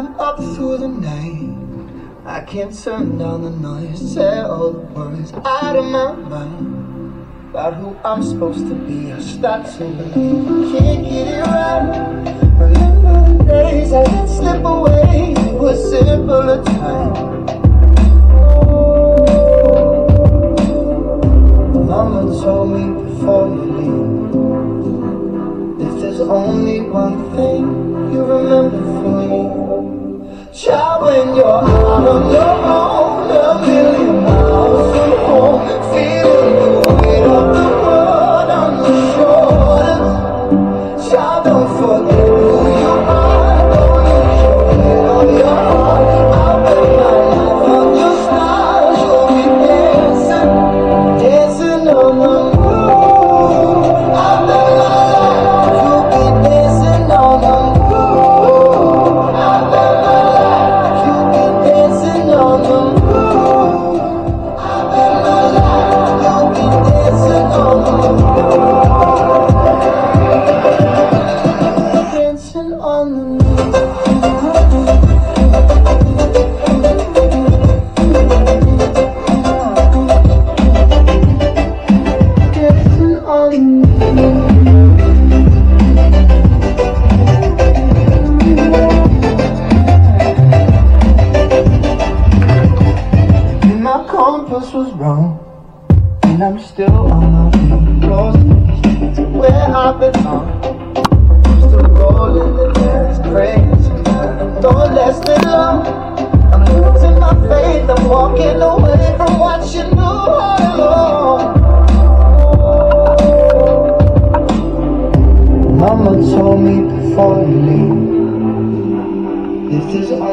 I'm up through the night. I can't turn down the noise. Say all the worries out of my mind about who I'm supposed to be. I start to believe can't get it right. Remember the days I let slip away. It was simpler time. Mama told me before you leave, if there's only one thing you remember. Child, when you're on your own oh, walking away from what you knew all along. Mama told me before you leave, this is.